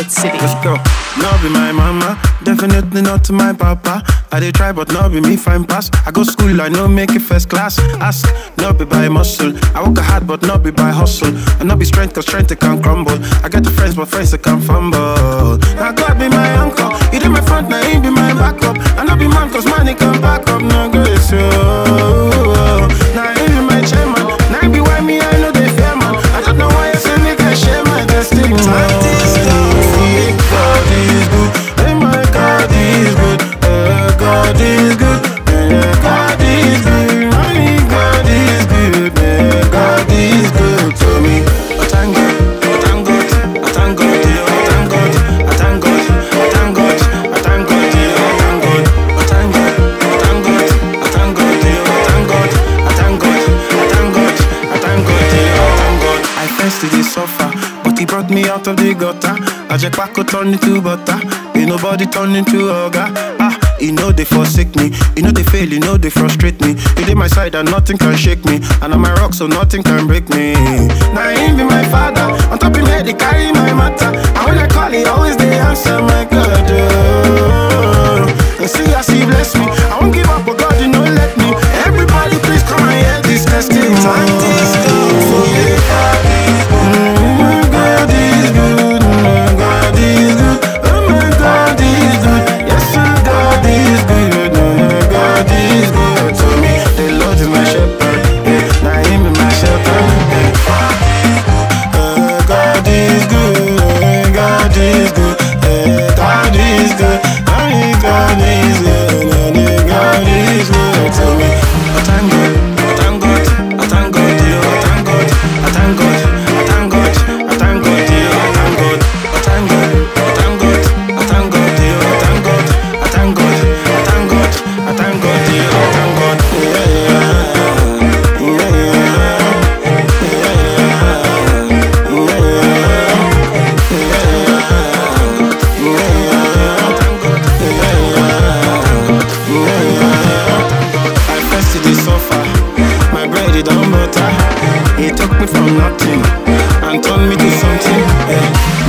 No be my mama, definitely not to my papa. I dey try, but no be me fine pass. I go school, I know make it first class. Ask, no be by muscle. I work hard, but not be by hustle. And not be strength, cause strength it can crumble. I get the friends, but friends it can fumble. Now God be my uncle, he did my front, now he be my backup. I not be man, cause money can back up, no grace, yo. Me out of the gutter. I just back turn into butter. Ain't nobody turn into ogre. Ah, you know they forsake me. You know they fail, you know they frustrate me. You did my side and nothing can shake me. And I'm my rock, so nothing can break me. Now him be my father. On top of me, they carry my matter. He took me from nothing and turned me to something. Yeah.